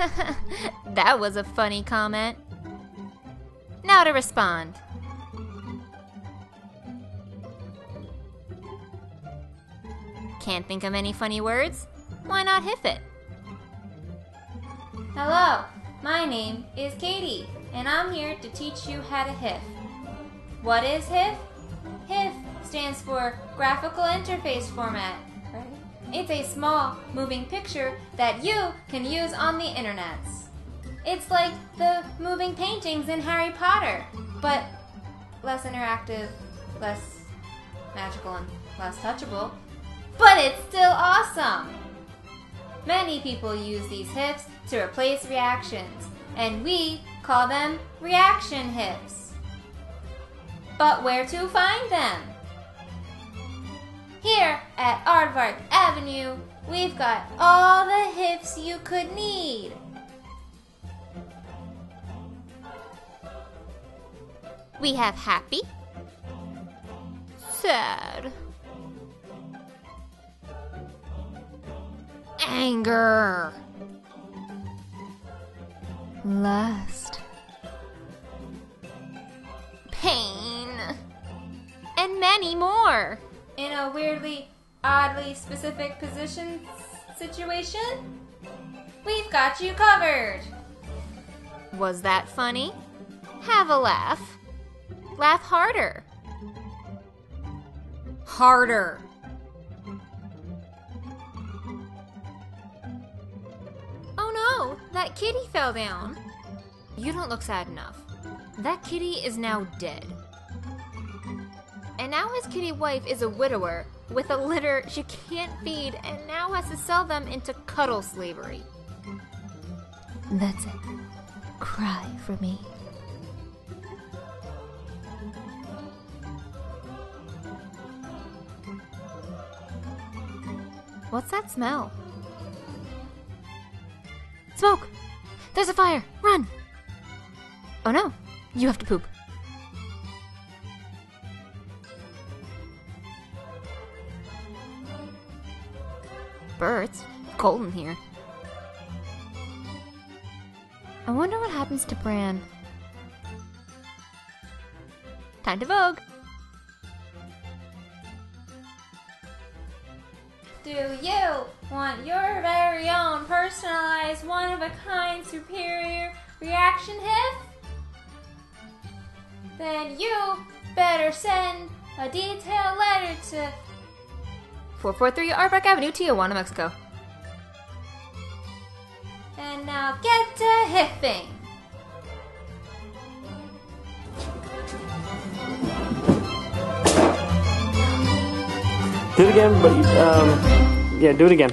that was a funny comment. Now to respond. Can't think of any funny words? Why not hiff it? Hello, my name is Katie, and I'm here to teach you how to hiff. What is hiff? HIF stands for Graphical Interface Format. Right? It's a small, moving picture that you can use on the internet. It's like the moving paintings in Harry Potter, but less interactive, less magical, and less touchable. But it's still awesome! Many people use these hips to replace reactions, and we call them reaction hips. But where to find them? Here at Aardvark Avenue, we've got all the hips you could need. We have happy, sad, anger, lust, pain, and many more. In a weirdly, oddly specific position situation, we've got you covered. Was that funny? Have a laugh. Laugh harder. Harder. Oh no, that kitty fell down. You don't look sad enough. That kitty is now dead. And now his kitty wife is a widower with a litter she can't feed and now has to sell them into cuddle slavery. That's it. Cry for me. What's that smell? Smoke! There's a fire! Run! Oh no, you have to poop. Birds, cold in here. I wonder what happens to Bran. Time to vogue. Do you want your very own personalized, one of a kind, superior reaction HIF? Then you better send a detailed letter to 443 Aardvark Avenue, Tijuana, Mexico. And now get to hiffing! Do it again, but um, yeah, do it again.